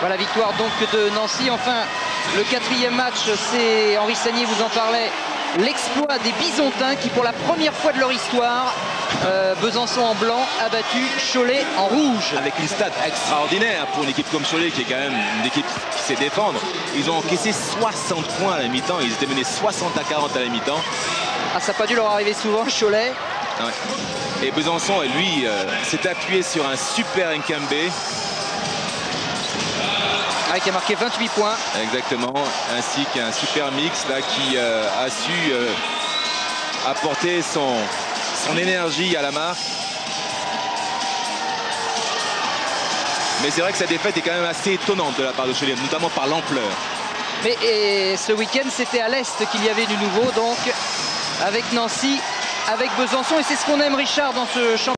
Voilà, victoire donc de Nancy. Enfin, le quatrième match, c'est Henri Sagnier vous en parlait. L'exploit des Bisontins qui, pour la première fois de leur histoire, euh, Besançon en blanc a battu Cholet en rouge. Avec une stat extraordinaire pour une équipe comme Cholet qui est quand même une équipe qui sait défendre. Ils ont encaissé 60 points à la mi-temps. Ils étaient menés 60 à 40 à la mi-temps. Ah, ça n'a pas dû leur arriver souvent, Cholet. Ouais. Et Besançon, lui, euh, s'est appuyé sur un super Nkembe. Ah, qui a marqué 28 points. Exactement, ainsi qu'un super mix là qui euh, a su euh, apporter son, son énergie à la marque. Mais c'est vrai que sa défaite est quand même assez étonnante de la part de Cholet, notamment par l'ampleur. Mais et ce week-end, c'était à l'Est qu'il y avait du nouveau, donc avec Nancy, avec Besançon. Et c'est ce qu'on aime, Richard, dans ce championnat.